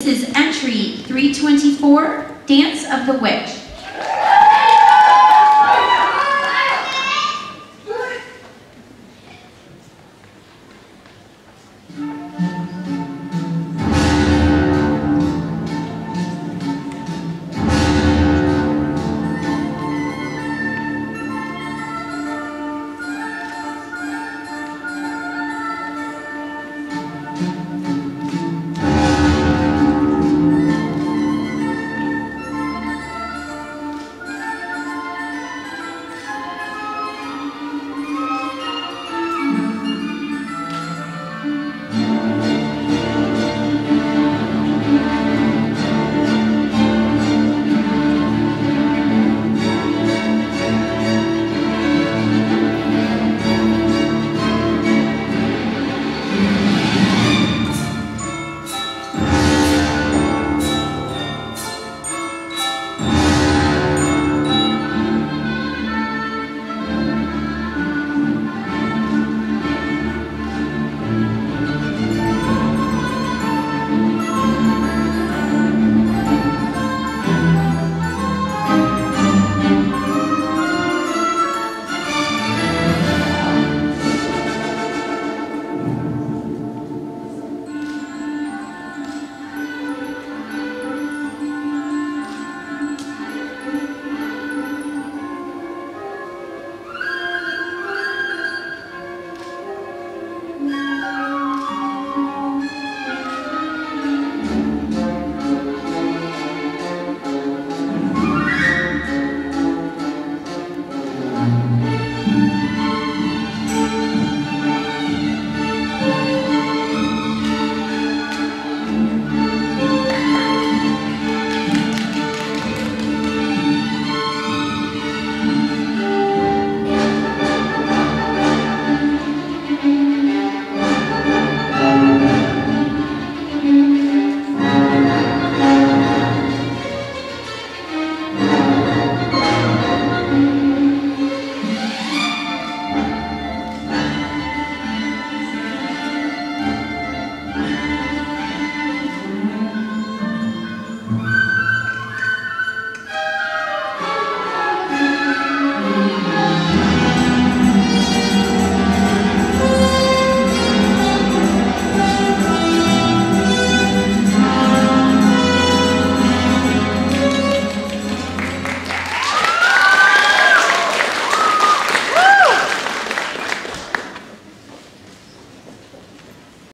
This is entry 324, Dance of the Witch.